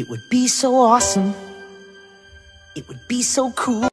It would be so awesome. It would be so cool.